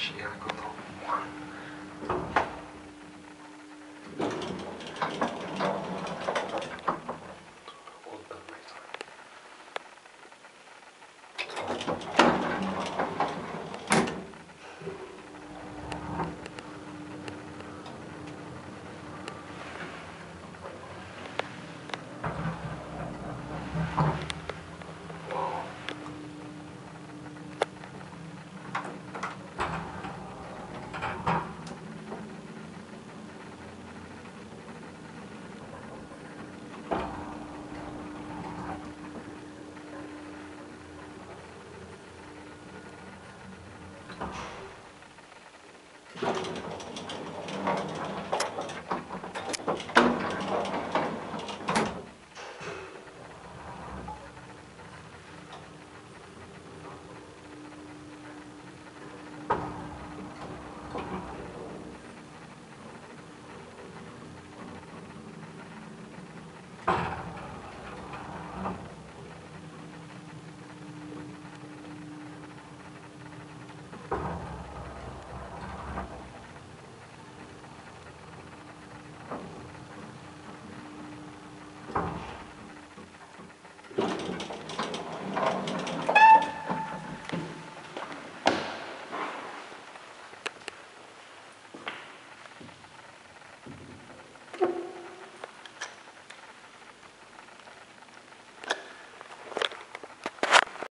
Yeah, 懂 much.